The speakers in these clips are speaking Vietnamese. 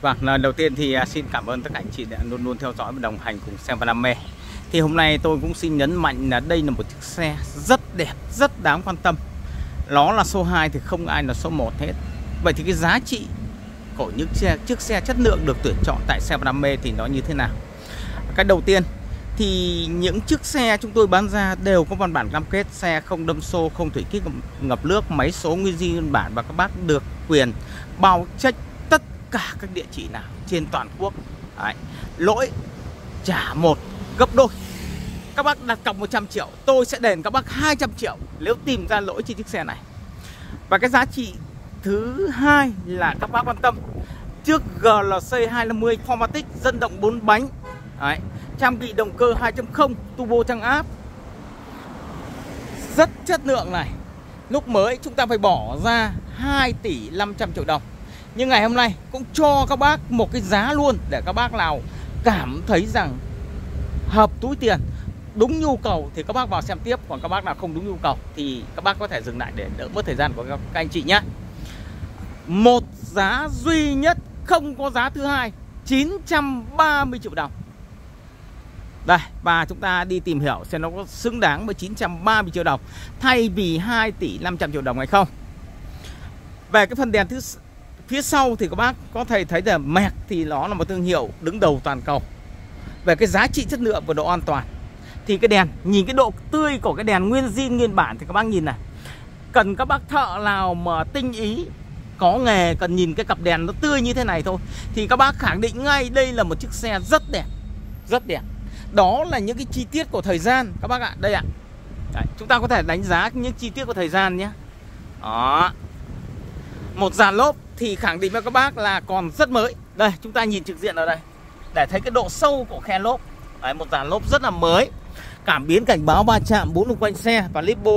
Vâng, lần đầu tiên thì à, xin cảm ơn tất cả anh chị đã luôn luôn theo dõi và đồng hành cùng xem Paname. Thì hôm nay tôi cũng xin nhấn mạnh là đây là một chiếc xe rất đẹp, rất đáng quan tâm. Nó là số 2 thì không ai là số 1 hết. Vậy thì cái giá trị của những xe, chiếc xe chất lượng được tuyển chọn tại xe và đam mê thì nó như thế nào? Cái đầu tiên thì những chiếc xe chúng tôi bán ra đều có văn bản cam kết xe không đâm xô, không thủy kích ngập nước, máy số nguyên di nguyên bản và các bác được quyền bao trách cả các địa chỉ nào trên toàn quốc. Đấy. Lỗi trả một gấp đôi. Các bác đặt cọc 100 triệu, tôi sẽ đền các bác 200 triệu nếu tìm ra lỗi trên chiếc xe này. Và cái giá trị thứ hai là các bác quan tâm Chiếc GLC 250 Formatic dân động 4 bánh Đấy, trang bị động cơ 2.0 turbo tăng áp rất chất lượng này lúc mới chúng ta phải bỏ ra 2 tỷ 500 triệu đồng nhưng ngày hôm nay cũng cho các bác một cái giá luôn để các bác nào cảm thấy rằng hợp túi tiền, đúng nhu cầu thì các bác vào xem tiếp. Còn các bác nào không đúng nhu cầu thì các bác có thể dừng lại để đỡ mất thời gian của các anh chị nhé. Một giá duy nhất không có giá thứ hai 930 triệu đồng. Đây và chúng ta đi tìm hiểu xem nó có xứng đáng với 930 triệu đồng thay vì 2 tỷ 500 triệu đồng hay không. Về cái phần đèn thứ phía sau thì các bác có thể thấy là Merc thì nó là một thương hiệu đứng đầu toàn cầu. Về cái giá trị chất lượng và độ an toàn thì cái đèn nhìn cái độ tươi của cái đèn nguyên zin nguyên bản thì các bác nhìn này. Cần các bác thợ nào mà tinh ý có nghề cần nhìn cái cặp đèn nó tươi như thế này thôi thì các bác khẳng định ngay đây là một chiếc xe rất đẹp. Rất đẹp. Đó là những cái chi tiết của thời gian các bác ạ. Đây ạ. Đấy, chúng ta có thể đánh giá những chi tiết của thời gian nhé. Đó. Một dàn lốp thì khẳng định với các bác là còn rất mới. Đây, chúng ta nhìn trực diện ở đây. Để thấy cái độ sâu của khe lốp. Đấy, một dàn lốp rất là mới. Cảm biến cảnh báo va chạm bốn xung quanh xe và lipo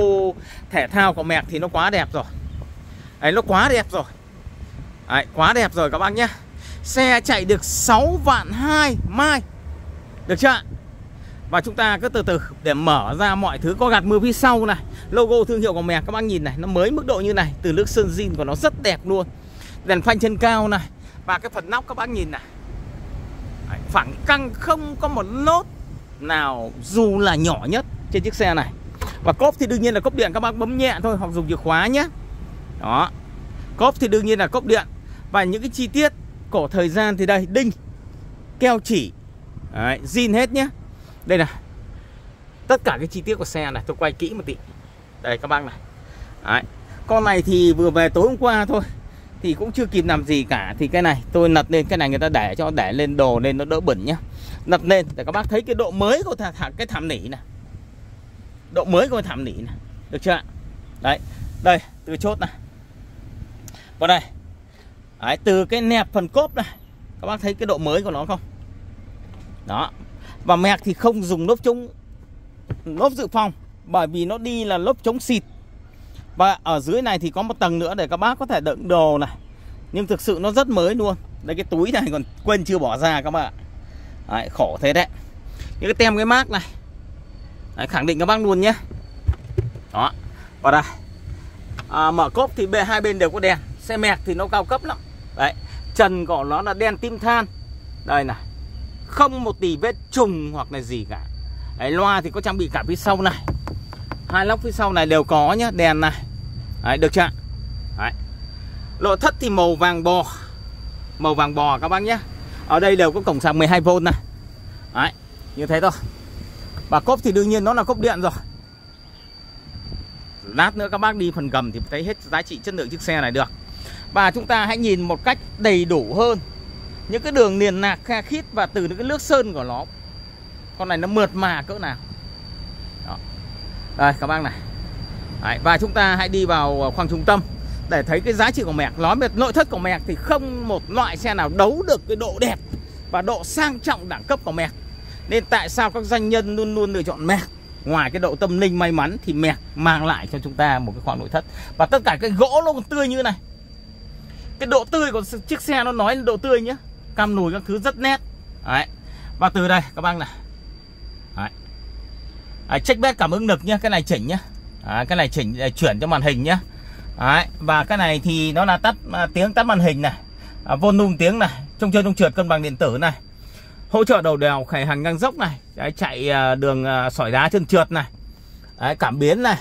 thể thao của mẹc thì nó quá đẹp rồi. Đấy, nó quá đẹp rồi. Đấy, quá đẹp rồi các bác nhé. Xe chạy được 6 vạn 2 mai. Được chưa và chúng ta cứ từ từ để mở ra mọi thứ có gạt mưa phía sau này logo thương hiệu của mẹ các bác nhìn này nó mới mức độ như này từ nước sơn zin của nó rất đẹp luôn đèn phanh chân cao này. Và cái phần nóc các bác nhìn này. Phẳng căng không có một nốt nào dù là nhỏ nhất trên chiếc xe này. Và cốp thì đương nhiên là cốp điện các bác bấm nhẹ thôi hoặc dùng chìa khóa nhé. Đó. Cốp thì đương nhiên là cốp điện. Và những cái chi tiết cổ thời gian thì đây đinh keo chỉ. Đấy, zin hết nhé. Đây này. Tất cả cái chi tiết của xe này tôi quay kỹ một tí. Đây các bác này. Đấy. con này thì vừa về tối hôm qua thôi thì cũng chưa kịp làm gì cả. Thì cái này tôi nặt lên cái này người ta để cho để lên đồ lên nó đỡ bẩn nhá. Nặt lên để các bác thấy cái độ mới của thả, thả cái thảm nỉ này. Độ mới của thảm nỉ này. Được chưa đấy đây từ chốt này. Vào đây. Đấy, từ cái nẹp phần cốp này các bác thấy cái độ mới của nó không? Đó. Và mẹc thì không dùng lốp chống lốp dự phòng bởi vì nó đi là lốp chống xịt và ở dưới này thì có một tầng nữa để các bác có thể đựng đồ này. Nhưng thực sự nó rất mới luôn. Đây cái túi này còn quên chưa bỏ ra các bạn đấy, khổ thế đấy. Những cái tem cái mác này. Đấy, khẳng định các bác luôn nhé. Đó. Vào đây. À, mở cốp thì bề hai bên đều có đèn. Xe mẹc thì nó cao cấp lắm. Đấy. Trần của nó là đen tim than. Đây này. Không một tỷ vết trùng hoặc là gì cả. Đấy, loa thì có trang bị cả phía sau này hai lóc phía sau này đều có nhá đèn này. Đấy, được chưa Đấy. nội thất thì màu vàng bò. Màu vàng bò các bác nhé ở đây đều có cổng sạc 12V này. Đấy, như thế thôi. Và cốp thì đương nhiên nó là cốp điện rồi. Lát nữa các bác đi phần gầm thì thấy hết giá trị chất lượng chiếc xe này được. Và chúng ta hãy nhìn một cách đầy đủ hơn. Những cái đường liền nạc kha khít và từ những cái nước sơn của nó. Con này nó mượt mà cỡ nào đây các bác này. Đấy, và chúng ta hãy đi vào khoang trung tâm để thấy cái giá trị của mẹc. Nói về nội thất của mẹc thì không một loại xe nào đấu được cái độ đẹp và độ sang trọng đẳng cấp của mẹc. Nên tại sao các doanh nhân luôn luôn lựa chọn mẹc? Ngoài cái độ tâm linh may mắn thì mẹc mang lại cho chúng ta một cái khoang nội thất. Và tất cả cái gỗ nó còn tươi như này. Cái độ tươi của chiếc xe nó nói là độ tươi nhá, cam nùi các thứ rất nét. Đấy. Và từ đây các bác này à, check back cảm ứng lực nhá cái này chỉnh nhá. À, cái này chỉnh để chuyển cho màn hình nhá. Đấy. và cái này thì nó là tắt à, tiếng tắt màn hình này à, volume tiếng này Trông chơi trông trượt cân bằng điện tử này. Hỗ trợ đầu đèo khải hàng ngang dốc này Đấy, Chạy à, đường à, sỏi đá chân trượt này. Đấy, Cảm biến này.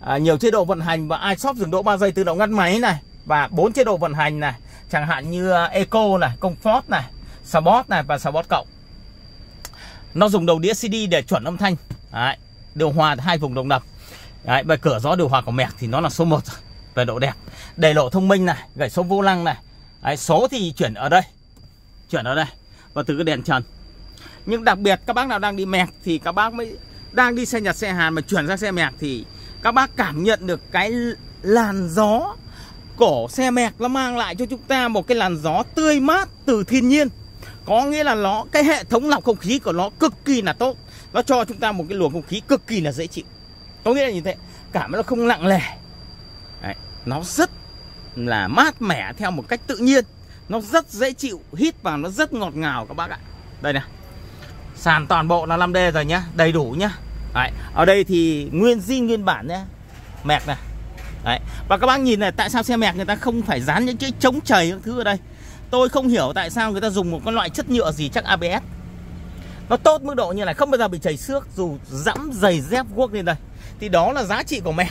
À, Nhiều chế độ vận hành và iShop dừng đỗ 3 giây tự động ngắt máy này Và bốn chế độ vận hành này. Chẳng hạn như à, Eco này, Comfort này Sport này và Sport cộng. Nó dùng đầu đĩa CD để chuẩn âm thanh. Đấy, Điều hòa hai vùng đồng đập Đấy, và cửa gió điều hòa của mẹc thì nó là số 1 về độ đẹp. Đề lộ thông minh này, gãy số vô lăng này. Đấy, Số thì chuyển ở đây Chuyển ở đây Và từ cái đèn trần. Nhưng đặc biệt các bác nào đang đi mẹc Thì các bác mới đang đi xe Nhật xe Hàn Mà chuyển sang xe mẹc thì các bác cảm nhận được cái làn gió cổ xe mẹc nó mang lại cho chúng ta một cái làn gió tươi mát từ thiên nhiên. Có nghĩa là nó cái hệ thống lọc không khí của nó cực kỳ là tốt nó cho chúng ta một cái luồng không khí cực kỳ là dễ chịu. Có nghĩa là như thế cảm nó không nặng nề Đấy, nó rất là mát mẻ theo một cách tự nhiên. Nó rất dễ chịu hít vào nó rất ngọt ngào các bác ạ. Đây này sàn toàn bộ là 5D rồi nhá đầy đủ nhá. Đấy, ở đây thì nguyên zin nguyên bản nhá. Mẹt này. Đấy. Và các bác nhìn này tại sao xe mẹt người ta không phải dán những cái chống trời các thứ ở đây? Tôi không hiểu tại sao người ta dùng một cái loại chất nhựa gì chắc ABS nó tốt mức độ như này không bao giờ bị chảy xước dù dẫm giày dép guốc lên đây. Thì đó là giá trị của mẹ.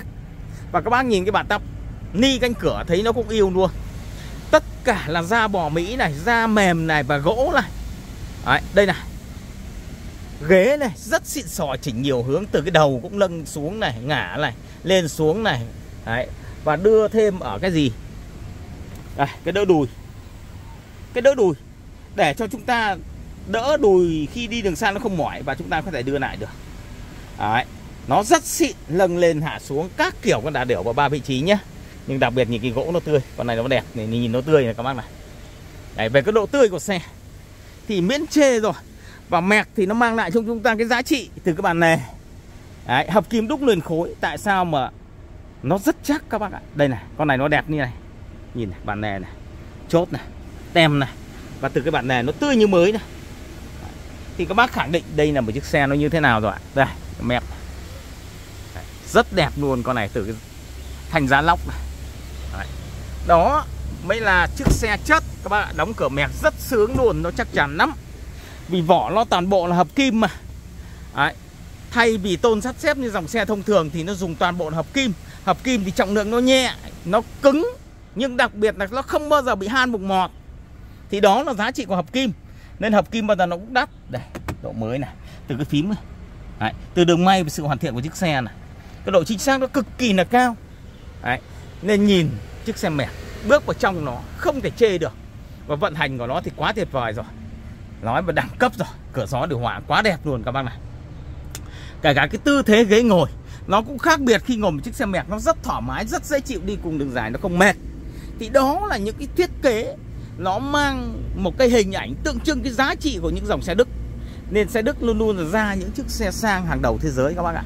Và các bác nhìn cái bản tập Ni canh cửa thấy nó cũng yêu luôn. Tất cả là da bò Mỹ này Da mềm này và gỗ này. Đấy, Đây này. Ghế này rất xịn sò chỉnh nhiều hướng Từ cái đầu cũng lưng xuống này Ngả này Lên xuống này. Đấy. Và đưa thêm ở cái gì? Đây, cái đỡ đùi. Cái đỡ đùi. Để cho chúng ta đỡ đùi khi đi đường xa nó không mỏi Và chúng ta có thể đưa lại được. Đấy. Nó rất xịn Lâng lên hạ xuống các kiểu con đá điểu vào ba vị trí nhé. Nhưng đặc biệt nhìn cái gỗ nó tươi Con này nó đẹp này, Nhìn nó tươi này các bác này. Đấy, Về cái độ tươi của xe Thì miễn chê rồi. Và mẹc thì nó mang lại cho chúng ta cái giá trị Từ cái bàn này. Đấy, hợp kim đúc liền khối Tại sao mà nó rất chắc các bác ạ? Đây này con này nó đẹp như này. Nhìn này bàn nè này Chốt này Tem này. Và từ cái bản nè nó tươi như mới này. Thì các bác khẳng định đây là một chiếc xe nó như thế nào rồi ạ? Đây mẹp Rất đẹp luôn con này, từ cái thành giá lóc này. Đấy. Đó mới là chiếc xe chất. Các bạn ạ, đóng cửa mẹc rất sướng luôn, Nó chắc chắn lắm. Vì vỏ nó toàn bộ là hợp kim mà. Đấy. Thay vì tôn sắt xếp như dòng xe thông thường Thì nó dùng toàn bộ là hợp kim. Hợp kim thì trọng lượng nó nhẹ, Nó cứng, Nhưng đặc biệt là nó không bao giờ bị han mục mọt. Thì đó là giá trị của hợp kim. Nên hợp kim bao giờ nó cũng đắt. Đây độ mới này. Từ cái phím này Đấy, Từ đường may và sự hoàn thiện của chiếc xe này. Cái độ chính xác nó cực kỳ là cao. Đấy, Nên nhìn chiếc xe mẹ Bước vào trong nó không thể chê được. Và vận hành của nó thì quá tuyệt vời rồi. Nói và đẳng cấp rồi Cửa gió điều hòa quá đẹp luôn các bác này. Kể cả cái tư thế ghế ngồi nó cũng khác biệt khi ngồi một chiếc xe mẹc nó rất thoải mái rất dễ chịu đi cùng đường dài nó không mệt. Thì đó là những cái thiết kế nó mang một cái hình ảnh tượng trưng cái giá trị của những dòng xe Đức. Nên xe Đức luôn luôn là ra những chiếc xe sang hàng đầu thế giới các bác ạ.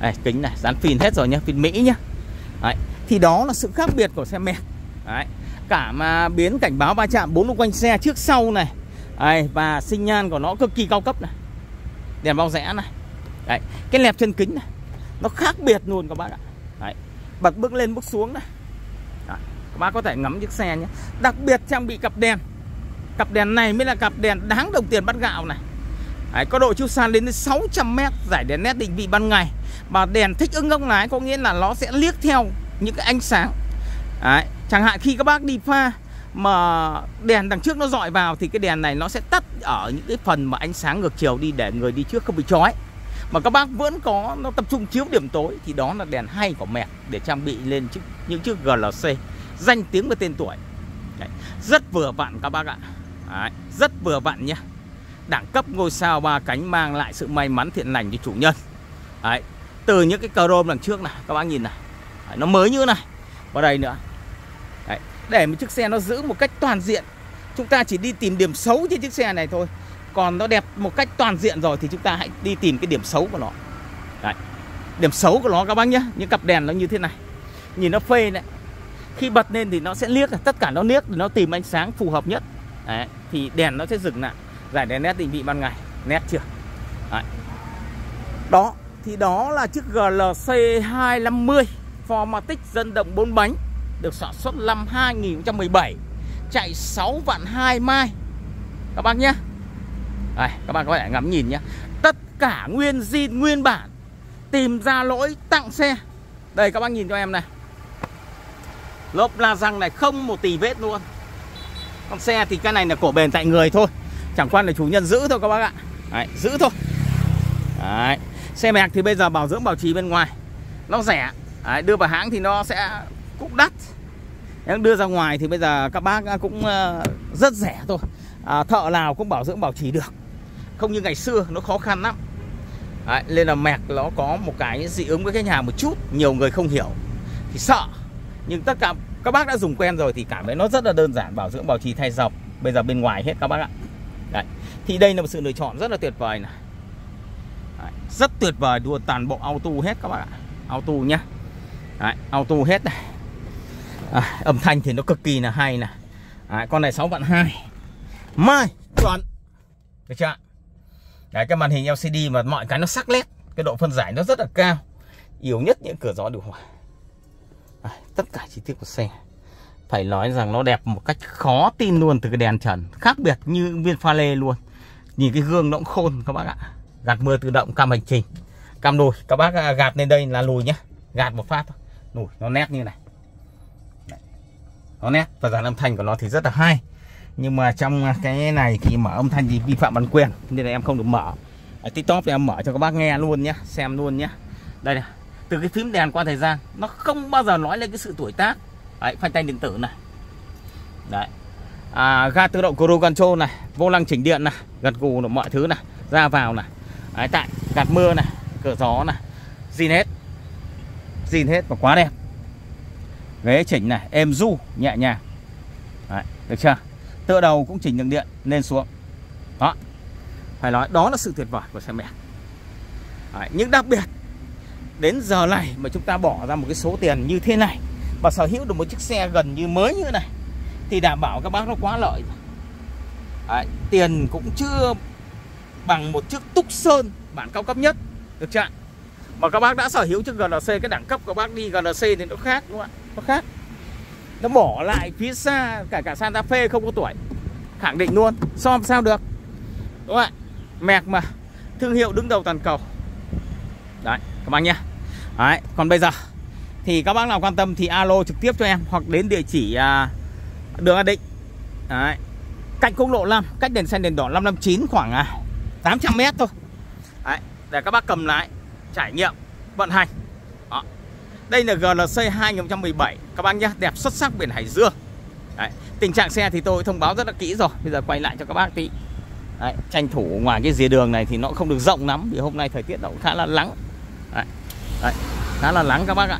Đây, kính này dán phìn hết rồi nhá phìn Mỹ nhá. Đấy, thì đó là sự khác biệt của xe mẹ. Đấy, cả mà biến cảnh báo va chạm bốn quanh xe trước sau này. Đấy, và sinh nhan của nó cực kỳ cao cấp này. Đèn bao rẽ này. Đấy, cái lẹp chân kính này nó khác biệt luôn các bác ạ. Đấy. bật bước lên bước xuống này các bác có thể ngắm chiếc xe nhé. Đặc biệt trang bị cặp đèn. Cặp đèn này mới là cặp đèn đáng đồng tiền bắt gạo này. Đấy, có độ chiếu xa lên đến 600 m giải đèn nét định vị ban ngày. Và đèn thích ứng góc lái có nghĩa là nó sẽ liếc theo những cái ánh sáng. Đấy. chẳng hạn khi các bác đi pha mà đèn đằng trước nó dọi vào thì cái đèn này nó sẽ tắt ở những cái phần mà ánh sáng ngược chiều đi để người đi trước không bị chói. Mà các bác vẫn có nó tập trung chiếu điểm tối thì đó là đèn hay của mẹ để trang bị lên chiếc, những chiếc GLC danh tiếng với tên tuổi. Đấy, rất vừa vặn các bác ạ. Đấy, rất vừa vặn nhé đẳng cấp ngôi sao ba cánh mang lại sự may mắn thiện lành cho chủ nhân. Đấy, từ những cái chrome đằng trước này các bác nhìn này. Đấy, nó mới như này. Vào đây nữa. Đấy, để một chiếc xe nó giữ một cách toàn diện chúng ta chỉ đi tìm điểm xấu trên chiếc xe này thôi. Còn nó đẹp một cách toàn diện rồi thì chúng ta hãy đi tìm cái điểm xấu của nó. Đấy. điểm xấu của nó các bác nhé những cặp đèn nó như thế này. Nhìn nó phê này khi bật lên thì nó sẽ liếc tất cả nó liếc nó tìm ánh sáng phù hợp nhất. Đấy. thì đèn nó sẽ dừng lại. Giải đèn nét định vị ban ngày nét chưa? Đấy. đó, thì đó là chiếc GLC 250 Formatic dân động 4 bánh, được sản xuất năm 2017 chạy 6 vạn 2 mai. Các bác nhé. Đây, các bác có thể ngắm nhìn nhé. Tất cả nguyên zin, nguyên bản Tìm ra lỗi, tặng xe. Đây, các bác nhìn cho em này. Lốp la răng này không một tì vết luôn. Con xe thì cái này là cổ bền tại người thôi. Chẳng qua là chủ nhân giữ thôi các bác ạ. Đấy, giữ thôi. Đấy. Xe mẹc thì bây giờ bảo dưỡng bảo trì bên ngoài. Nó rẻ. Đấy, Đưa vào hãng thì nó sẽ cũng đắt. Em đưa ra ngoài thì bây giờ các bác cũng ờ, rất rẻ thôi. À, Thợ nào cũng bảo dưỡng bảo trì được. Không như ngày xưa nó khó khăn lắm. Đấy, Nên là mẹc nó có một cái dị ứng với cái nhà một chút. Nhiều người không hiểu. Thì sợ. Nhưng tất cả các bác đã dùng quen rồi Thì cảm thấy nó rất là đơn giản Bảo dưỡng bảo trì thay dọc. Bây giờ bên ngoài hết các bác ạ. Đấy. Thì đây là một sự lựa chọn rất là tuyệt vời này. Đấy. Rất tuyệt vời đua toàn bộ auto hết các bác ạ. Auto nhá. Đấy, auto hết này. À, Âm thanh thì nó cực kỳ là hay này. Đấy, Con này 6 vạn 2 Mai chuẩn Được chưa Đấy cái màn hình LCD mà mọi cái nó sắc nét. Cái độ phân giải nó rất là cao. Yếu nhất những cửa gió điều hòa à, Tất cả chi tiết của xe. Phải nói rằng nó đẹp một cách khó tin luôn từ cái đèn trần. Khác biệt như viên pha lê luôn. Nhìn cái gương nó cũng khôn các bác ạ. Gạt mưa tự động cam hành trình. Cam lùi Các bác à, gạt lên đây là lùi nhá. Gạt một phát thôi. Lùi nó nét như này. Đấy. Nó nét Và dàn âm thanh của nó thì rất là hay. Nhưng mà trong cái này thì mở âm thanh thì vi phạm bản quyền Nên là em không được mở. Ở TikTok thì em mở cho các bác nghe luôn nhá Xem luôn nhá. Đây này. Từ cái phím đèn qua thời gian Nó không bao giờ nói lên cái sự tuổi tác. Đấy phanh tay điện tử này. Đấy. À, ga tự động cruise control này vô lăng chỉnh điện này gật gù mọi thứ này ra vào này. Đấy, tại gạt mưa này cửa gió này zin hết. Zin hết và quá đẹp. Ghế chỉnh này êm du nhẹ nhàng. Đấy, được chưa? Tựa đầu cũng chỉnh được điện lên xuống. Đó. Phải nói đó là sự tuyệt vời của xe mẹ. Đấy, nhưng đặc biệt đến giờ này mà chúng ta bỏ ra một cái số tiền như thế này và sở hữu được một chiếc xe gần như mới như thế này thì đảm bảo các bác nó quá lợi Đấy, tiền cũng chưa bằng một chiếc túc sơn bản cao cấp nhất được chưa mà các bác đã sở hữu chiếc GLC cái đẳng cấp của bác đi GLC thì nó khác đúng không ạ? Nó khác. Nó bỏ lại phía xa cả cả Santa Fe không có tuổi. Khẳng định luôn so làm sao được đúng không ạ? Mẹc mà thương hiệu đứng đầu toàn cầu. Đấy các bác nhé đấy còn bây giờ thì các bác nào quan tâm thì alo trực tiếp cho em hoặc đến địa chỉ à, đường An Định đấy cạnh quốc lộ 5 cách đèn xanh đèn đỏ 559 khoảng à, 800 mét thôi đấy, để các bác cầm lái trải nghiệm vận hành Đó. đây là GLC 2017 các bác nhé đẹp xuất sắc biển Hải Dương đấy. tình trạng xe thì tôi thông báo rất là kỹ rồi bây giờ quay lại cho các bác tí đấy, tranh thủ ngoài cái dìa đường này thì nó không được rộng lắm vì hôm nay thời tiết nó cũng khá là nắng đấy. Đấy khá là lắng các bác ạ.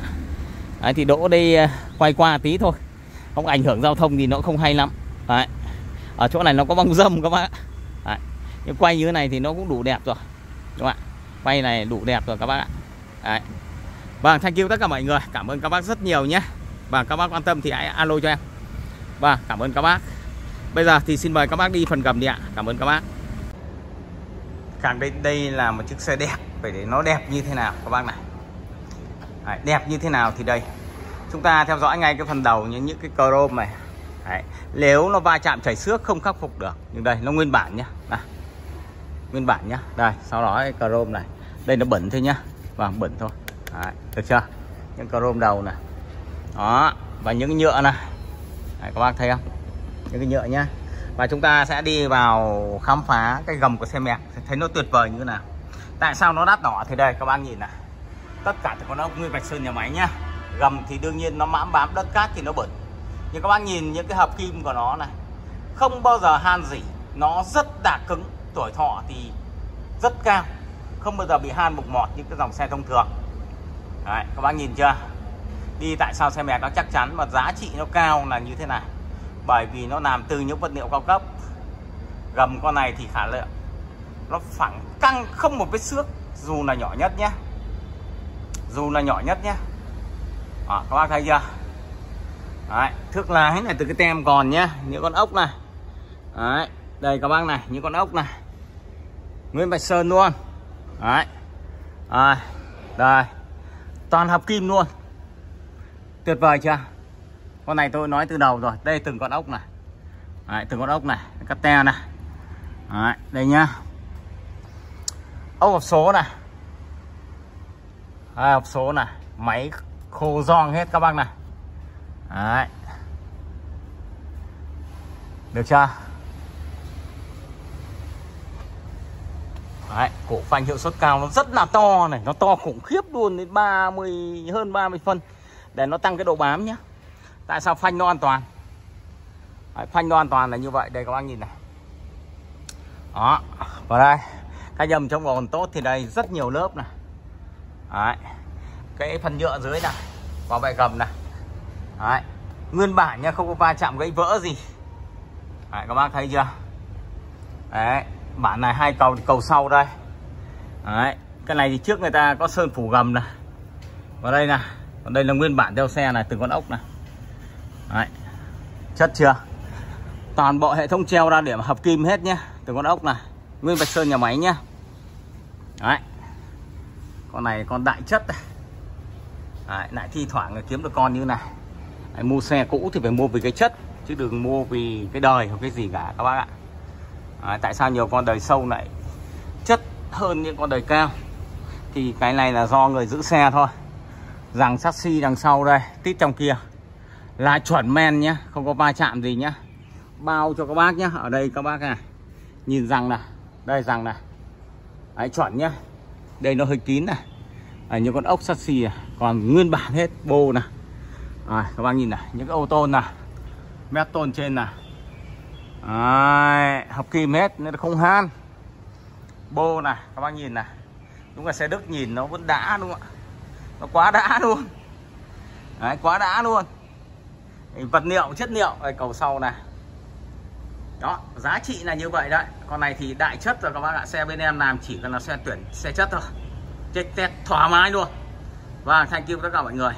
Đấy, thì đỗ đây à, quay qua tí thôi. Không ảnh hưởng giao thông thì nó không hay lắm. Đấy. ở chỗ này nó có băng dâm các bác đấy. nhưng quay như thế này thì nó cũng đủ đẹp rồi đúng không ạ? Quay này đủ đẹp rồi các bác ạ. Đấy. vâng thank you tất cả mọi người. Cảm ơn các bác rất nhiều nhé. Và các bác quan tâm thì hãy alo cho em. Và cảm ơn các bác. Bây giờ thì xin mời các bác đi phần gầm đi ạ. Cảm ơn các bác. Khẳng định đây là một chiếc xe đẹp. Phải để nó đẹp như thế nào các bác này? Đấy, đẹp như thế nào thì đây. Chúng ta theo dõi ngay cái phần đầu những những cái chrome này. Đấy. nếu nó va chạm chảy xước không khắc phục được nhưng đây nó nguyên bản nhá. Đây. nguyên bản nhá. Đây sau đó cái chrome này. Đây nó bẩn thôi nhá. Vàng bẩn thôi. Đấy. được chưa? Những chrome đầu này. Đó và những cái nhựa này. Đấy, các bác thấy không? Những cái nhựa nhá. Và chúng ta sẽ đi vào khám phá cái gầm của xe mẹ, thấy nó tuyệt vời như thế nào. Tại sao nó đắt đỏ thì đây các bác nhìn này tất cả thì có nó nguyên vạch sơn nhà máy nhá. Gầm thì đương nhiên nó mãm bám đất cát thì nó bẩn. Nhưng các bác nhìn những cái hợp kim của nó này không bao giờ han gì. Nó rất đà cứng tuổi thọ thì rất cao. Không bao giờ bị han mục mọt như cái dòng xe thông thường. Đấy, các bác nhìn chưa? Đi tại sao xe mẹc nó chắc chắn và giá trị nó cao là như thế này? Bởi vì nó làm từ những vật liệu cao cấp. Gầm con này thì khả lượng. Nó phẳng căng không một vết xước dù là nhỏ nhất nhé dù là nhỏ nhất nhé. Đó, các bác thấy chưa? Đấy, thước lái này từ cái tem còn nhá những con ốc này. Đấy, đây các bác này những con ốc này. Nguyên bạch sơn luôn. Đấy. À, đây. Toàn hợp kim luôn. Tuyệt vời chưa? Con này tôi nói từ đầu rồi đây từng con ốc này. Đấy, từng con ốc này cắt te này. Đấy, đây nhá. Ốc hộp số này. Đây, hộp số này. Máy khô giòn hết các bác này. Đấy. được chưa? Đấy, cổ phanh hiệu suất cao nó rất là to này. Nó to khủng khiếp luôn đến 30 hơn 30 phân. Để nó tăng cái độ bám nhé tại sao phanh nó an toàn? Đấy, phanh nó an toàn là như vậy. Đây các bác nhìn này. Đó. Vào đây cái nhầm trong còn tốt thì đây rất nhiều lớp này. Đấy. cái phần nhựa dưới này bảo vệ gầm này Đấy. nguyên bản nha không có va chạm gãy vỡ gì Đấy, các bác thấy chưa Đấy. bản này hai cầu cầu sau đây Đấy. cái này thì trước người ta có sơn phủ gầm này vào đây nè còn đây là nguyên bản theo xe này từng con ốc này Đấy. chất chưa toàn bộ hệ thống treo ra điểm hợp kim hết nhé từng con ốc này nguyên vạch sơn nhà máy nhé Đấy con này con đại chất này Đấy, lại thi thoảng là kiếm được con như này. Đấy, mua xe cũ thì phải mua vì cái chất chứ đừng mua vì cái đời hoặc cái gì cả các bác ạ. Đấy, tại sao nhiều con đời sâu lại chất hơn những con đời cao? Thì cái này là do người giữ xe thôi. Rằng sassy đằng sau đây tít trong kia. Là chuẩn men nhá không có va chạm gì nhá. Bao cho các bác nhá ở đây các bác này nhìn rằng này đây rằng này. Đấy chuẩn nhá đây nó hơi kín này. À, những con ốc sắt xì à, còn nguyên bản hết bô này à, các bác nhìn này những cái ô tô này mét tôn trên này à, học kim hết nên không han. Bô này các bác nhìn này đúng là xe đức nhìn nó vẫn đã đúng không ạ? Nó quá đã luôn. Đấy, quá đã luôn. Vật liệu chất liệu. Đây cầu sau này đó, giá trị là như vậy đấy. Con này thì đại chất rồi, các bác ạ. Xe bên em làm chỉ cần là xe tuyển, xe chất thôi. Chết thoải mái luôn. Và thank you tất cả mọi người.